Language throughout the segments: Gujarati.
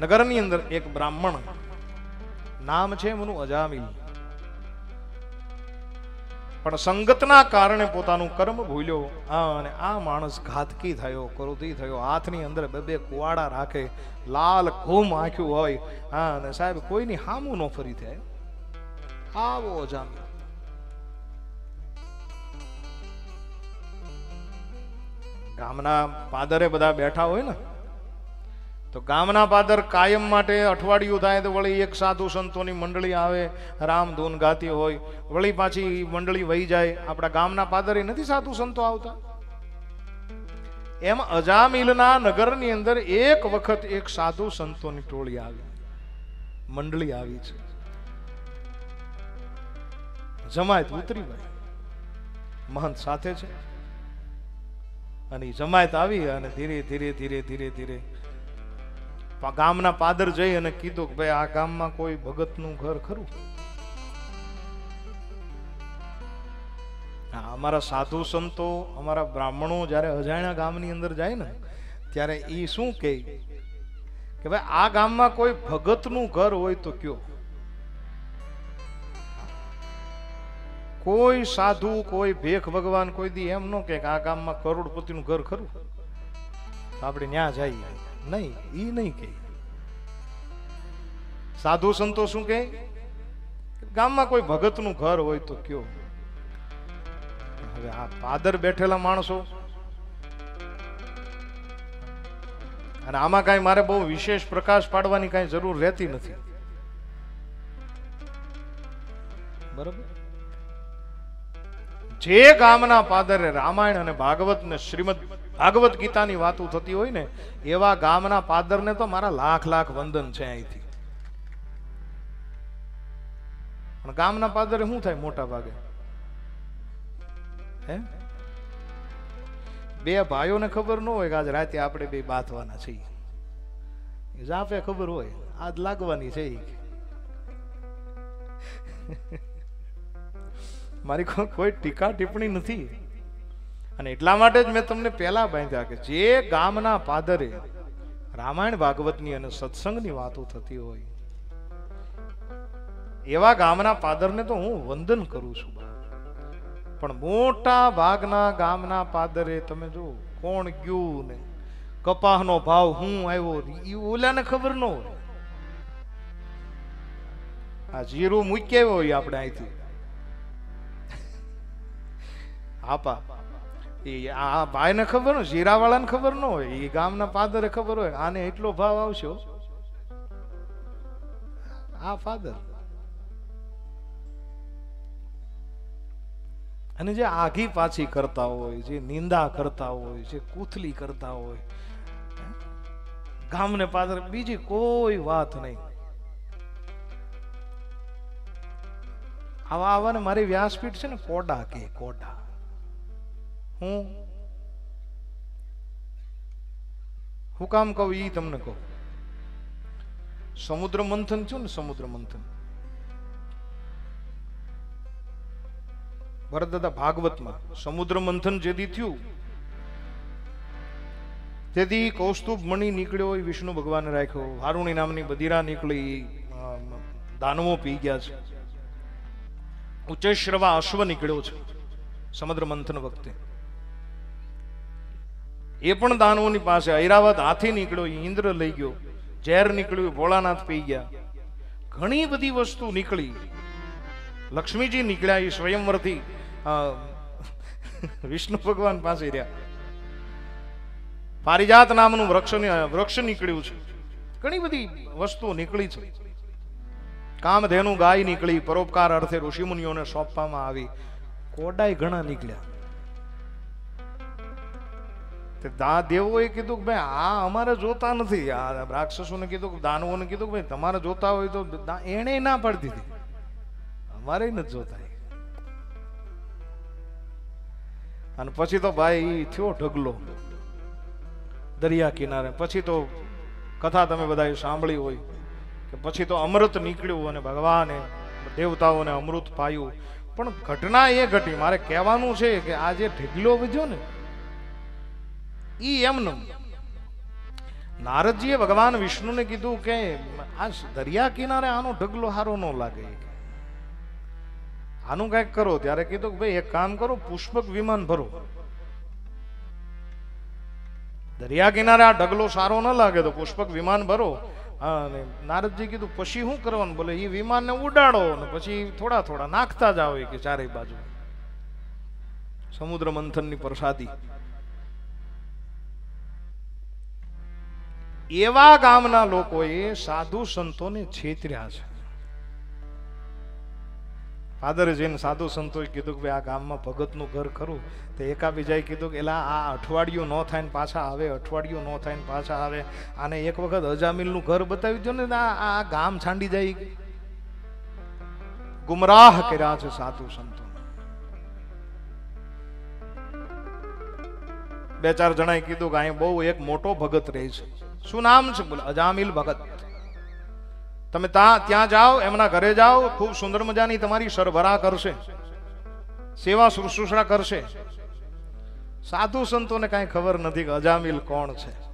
નગરની અંદર એક બ્રાહ્મણ નામ છે એમનું અજામિલ. પણ સંગતના કારણે પોતાનું કર્મ ભૂલ્યો આ અને આ માણસ ઘાતકી થયો, ક્રોધી થયો, હાથની અંદર બે બે કુવાડા રાખે, લાલ ઘૂમ આંખ્યું હોય. હા, અને સાહેબ, કોઈની હામું ન ફરી થાય. આવો અજામિલ. ગામના પાદરે બધા બેઠા હોય ને તો ગામના પાદર કાયમ માટે અઠવાડિયું થાય તો વળી એક સાધુ સંતોની મંડળી આવે, રામ ધૂન ગાતી હોય, વળી પાછી મંડળી વહી જાય. આપણા ગામના પાદરે નથી સાધુ સંતો આવતા? એમ અજામિલના નગરની અંદર એક વખત એક સાધુ સંતોની ટોળી આવી. મંડળી આવી છે. જમાયત ઉતરી ભાઈ મહંત સાથે છે. અને જમાયત આવી અને ધીરે ધીરે ધીરે ધીરે ધીરે ગામના પાદર જઈ અને કીધું કે ભાઈ, આ ગામમાં કોઈ ભગતનું ઘર ખરું? અમારા સાધુ સંતો, અમારા બ્રાહ્મણો જ્યારે અજાણ્યા ગામની અંદર જાય ને, ત્યારે એ શું કે ભાઈ, આ ગામમાં કોઈ ભગતનું ઘર હોય તો કયો. કોઈ સાધુ, કોઈ ભેખ ભગવાન કોઈ દી એમ ન કે આ ગામમાં કરોડપતિનું ઘર ખરું. આપણે ન્યા જઈએ. નહીં એ નહીં કે સાધુ સંતો શું કે ગામમાં કોઈ ભગતનું ઘર હોય તો કયો? હવે આ પાદર બેઠેલા માણસો. અને આમાં કાંઈ મારે બહુ વિશેષ પ્રકાશ પાડવાની કાંઈ જરૂર રહેતી નથી. બરોબર? જે ગામના પાદરે રામાયણ અને ભાગવત ને શ્રીમદ ભાગવત ગીતાની વાતો થતી હોય ને, એવા ગામના પાદરને તો મારા લાખ લાખ વંદન છે અહીંથી. પણ ગામના પાદરે શું થાય મોટા ભાગે? હે? બે ભાઈઓને ખબર ન હોય કે આજ રાતે આપણે બે બાથવાના છીએ. જાફે ખબર હોય. આજ લાગવાની છે. મારી કોઈ ટીકા ટિપ્પણી નથી. અને એટલા માટે જ મેં તમને પહેલા બાંધ્યા કે જે ગામના પાદરે રામાયણ ભાગવતની અને સત્સંગની વાતો થતી હોય, એવા ગામના પાદરને તો હું વંદન કરું છું પણ મોટા ભાગના ગામના પાદરે તમે જો કોણ ગયું ને કપાહનો ભાવ હું આવ્યો એ ઓલાને ખબર ન હોય. આ જીરું મૂકી આવ્યો હોય આપણે અહીંથી આપા. એ આ ભાઈને ખબર હોય જીરાવાળાને ખબર ન હોય, એ ગામના પાદરે ખબર હોય, આને એટલો ભાવ આવશે. આ ફાધર. અને જે આઘી પાછી કરતા હોય, જે નિંદા કરતા હોય, જે કૂથલી કરતા હોય ગામને પાદર બીજી કોઈ વાત નહીં. આવા આવાને મારી વ્યાસપીઠ છે ને, કોડા કે કોડા. હું હું કામ કહું એ તમને કહું. સમુદ્ર મંથન થયું ને સમુદ્ર મંથન. ભરતદાદા ભાગવતમાં સમુદ્ર મંથન જેદી થયું તેથી કૌસ્તુભ મણિ નીકળ્યો એ વિષ્ણુ ભગવાને રાખ્યો હારુણી નામની બધિરા નીકળી દાનવો પી ગયા છે. ઉચ્ચશ્રવા અશ્વ નીકળ્યો છે સમુદ્ર મંથન વખતે. એ પણ દાનવોની પાસે. ઐરાવત હાથી નીકળ્યો ઇન્દ્ર લઈ ગયો. ઝેર નીકળ્યું, ભોળાનાથ પી ગયા. ઘણી બધી વસ્તુ નીકળી. લક્ષ્મીજી નીકળ્યા, એ સ્વયંવરથી વિષ્ણુ ભગવાન પાસે રહ્યા. પારિજાત નામનું વૃક્ષ વૃક્ષ નીકળ્યું છે. ઘણી બધી વસ્તુઓ નીકળી છે. કામધેનુ ગાય નીકળી, પરોપકાર અર્થે ઋષિમુનિઓને સોંપવામાં આવી. કોડાય ઘણા નીકળ્યા. દા દેવોએ કીધું કે ભાઈ, આ અમારે જોતા નથી. આ રાક્ષસોને કીધું કે, દાનવોને કીધું કે, ભાઈ, તમારે જોતા હોય તો એણે ના પાડતી હતી અમારે નથી જોતા અને પછી તો ભાઈ થયો ઢગલો. દરિયા કિનારે. પછી તો કથા તમે બધાએ સાંભળી હોય કે પછી તો અમૃત નીકળ્યું અને ભગવાને દેવતાઓને અમૃત પાયું. પણ ઘટના એ ઘટી. મારે કહેવાનું છે કે આ જે ઢગલો વધ્યો ને ઈ એમનું. નારદજીએ ભગવાન વિષ્ણુને કીધું કે, આ દરિયા કિનારે આનો ઢગલો હારો ન લાગે. આનું કંઈક કરો, ત્યારે કીધું કે, ભાઈ, એક કામ કરો, પુષ્પક વિમાન ભરો. દરિયા કિનારે આ ઢગલો સારો ન લાગે તો પુષ્પક વિમાન ભરો. અને નારદજી કીધું, પછી શું કરવાનું? બોલે એ વિમાનને ઉડાડો ને પછી થોડા થોડા નાખતા એ કે ચારેય બાજુ. સમુદ્ર મંથનની પ્રસાદી. એવા ગામના લોકોએ સાધુ સંતોને છેતર્યા છે. ફાધરે જઈને સાધુ સંતોએ કીધું કે ભાઈ આ ગામમાં ભગતનું ઘર ખરું, તો એકા બીજાએ કીધું કે એલા, આ અઠવાડિયું ન થાય ને પાછા આવે, અઠવાડિયું ન થાય ને પાછા આવે, આને એક વખત અજામિલનું ઘર બતાવી દો ને આ ગામ છાંડી જાય. ગુમરાહ કર્યા છે સાધુ સંતો. બે ચાર જણાએ કીધું કે અહીં બહુ એક મોટો ભગત રહે છે. શું નામ છે? અજામિલ ભગત. તમે ત્યાં જાઓ, એમના ઘરે જાઓ, ખૂબ સુંદર મજાની તમારી સરભરા કરશે. સેવા શુશ્રૂષા કરશે. સાધુ સંતોને કાંઈ ખબર નથી કે અજામિલ કોણ છે.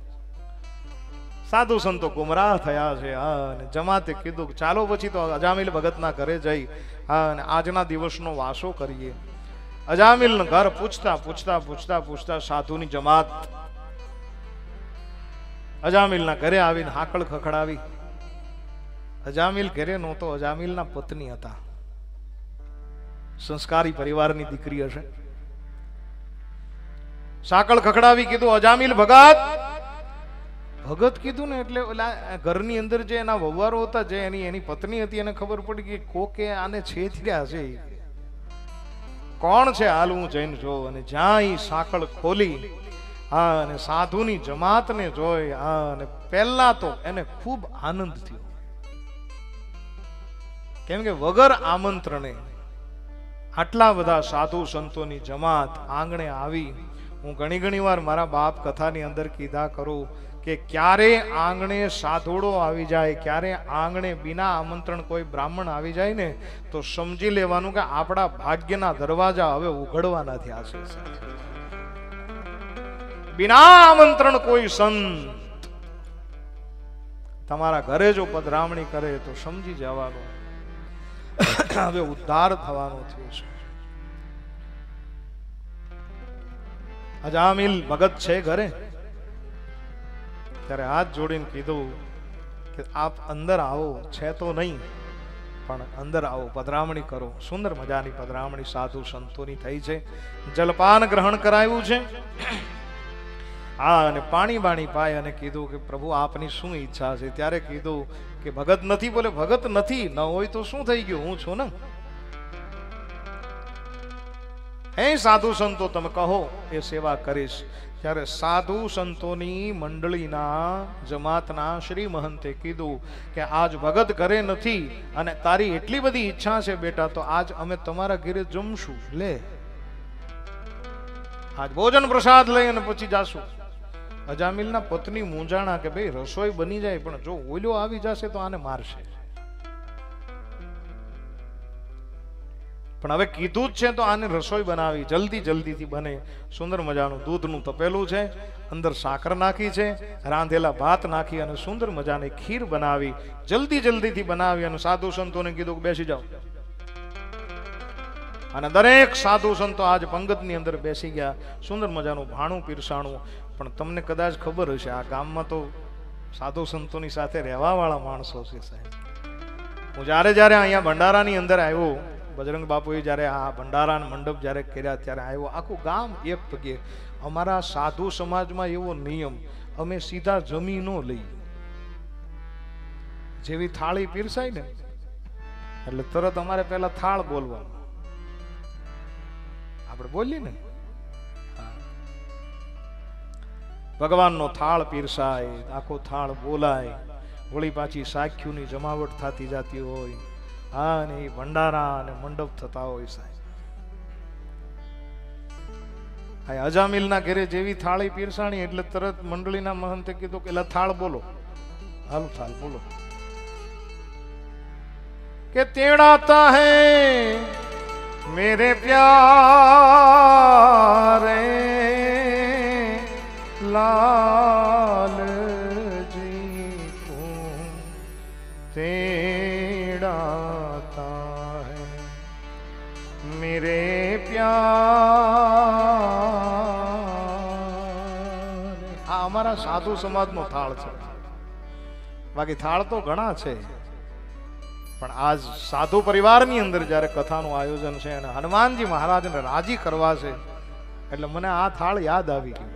સાધુ સંતો ગુમરાહ થયા છે. હા, અને જમાતે કીધું ચાલો પછી તો અજામિલ ભગતના ઘરે જઈ. હા, અને આજના દિવસનો વાસો કરીએ. અજામિલનું ઘર પૂછતા પૂછતા પૂછતા પૂછતા સાધુની જમાત અજામિલના ઘરે આવીને હાકળ ખખડાવી. અજામિલ ઘરે નહોતો, અજામિલના પત્ની હતા. સંસ્કારી પરિવારની દીકરી હશે. સાકળ ખખડાવી કીધું, અજામિલ ભગત! ભગત કીધું ને એટલે ઓલા ઘરની અંદર જે એના વવારો હતા, જે એની એની પત્ની હતી, એને ખબર પડી કે કોકે આને છેતર્યા છે. કોણ છે હાલ હું જઈને જો અને જ્યાં એ સાંકળ ખોલી હા અને સાધુની જમાતને જોઈ હા અને પહેલા તો એને ખૂબ આનંદ થયો. કેમ કે વગર આમંત્રણે આટલા બધા સાધુ સંતોની જમાત આંગણે આવી. હું ઘણી ઘણી વાર મારા બાપ કથાની અંદર કીધા કરું કે ક્યારે આંગણે સાધુડો આવી જાય, ક્યારે આંગણે બિના આમંત્રણ કોઈ બ્રાહ્મણ આવી જાય ને, તો સમજી લેવાનું કે આપણા ભાગ્યના દરવાજા હવે ઉઘડવાના થયા છે બિના આમંત્રણ કોઈ સંત. તમારા ઘરે જો પધરામણી કરે તો સમજી જવાનું. હવે ઉદ્ધાર થવાનો થયો છે. અજામિલ ભગત છે ઘરે? ત્યારે હાથ જોડીને કીધું કે આપ અંદર આવો, છે તો નહીં, પણ અંદર આવો પધરામણી કરો. સુંદર મજાની પધરામણી સાધુ સંતોની થઈ છે. જલપાન ગ્રહણ કરાયું છે. હા, અને પાણી બાણી પાય અને કીધું કે પ્રભુ, આપની શું ઈચ્છા છે? ત્યારે કીધું કે ભગત નથી, બોલે, ભગત નથી, ન હોય તો શું થઈ ગયું? હું છું ને. હે સાધુ સંતો, તમે કહો, એ સેવા કરીશ. ત્યારે સાધુ સંતોની મંડળીના જમાતના શ્રી મહંતે કીધું કે, આજ ભગત ઘરે નથી અને તારી એટલી બધી ઈચ્છા છે બેટા, તો આજ અમે તમારા ઘરે જમશું. લે. આજ ભોજન પ્રસાદ લઈ અને પછી જાશું. અજામિલના પત્ની મૂંઝાણા કે ભાઈ રસોઈ બની જાય, પણ જો ઓલ્યો આવી જશે તો આને મારશે. પણ હવે કીધું જ છે તો આને રસોઈ બનાવી, જલ્દી જલ્દીથી બને. સુંદર મજાનું દૂધનું તપેલું છે, અંદર સાકર નાખી છે, રાંધેલા ભાત નાખી અને સુંદર મજાની ખીર બનાવી, જલ્દી જલ્દીથી બનાવી અને સાધુ સંતોને કીધું કે બેસી જાઓ. અને દરેક સાધુ સંતો આજ પંગતની અંદર બેસી ગયા. સુંદર મજાનું ભાણું પીરસાણું પણ તમને કદાચ ખબર હશે, આ ગામમાં તો સાધુ સંતોની સાથે રહેવા વાળા માણસો છે સાહેબ. હું જ્યારે જ્યારે અહીંયા ભંડારાની અંદર આવ્યો, બજરંગ બાપુએ જ્યારે આ ભંડારા મંડપ જ્યારે કર્યા ત્યારે આવ્યો, આખું ગામ એક પગે. અમારા સાધુ સમાજમાં એવો નિયમ, અમે સીધા જમીનો લઈએ. જેવી થાળી પીરસાય ને, એટલે તરત અમારે પહેલા થાળ બોલવાનું. આપણે બોલીએ ને? ભગવાનનો થાળ પીરસાય, આખો થાળ બોલાય, હોળી પાછી સાખ્યુની જમાવટ થતી જતી હોય. હા, ને એ ભંડારા અને મંડપ થતા હોય સાહેબ. અજામિલના ઘરે જેવી થાળી પીરસાણી એટલે તરત મંડળીના મહંતે કીધું કે એલા થાળ બોલો. હાલ, થાળ બોલો. કે, તેડાતા હે. લાલ જી કો તેડાતા है। मेरे प्यार। આ અમારા સાધુ સમાજનો થાળ છે। બાકી થાળ તો ઘણા છે। પણ આજ સાધુ પરિવારની અંદર જ્યારે કથાનું આયોજન છે અને હનુમાનજી મહારાજને રાજી કરવા છે। એટલે મને આ થાળ યાદ આવી ગયું.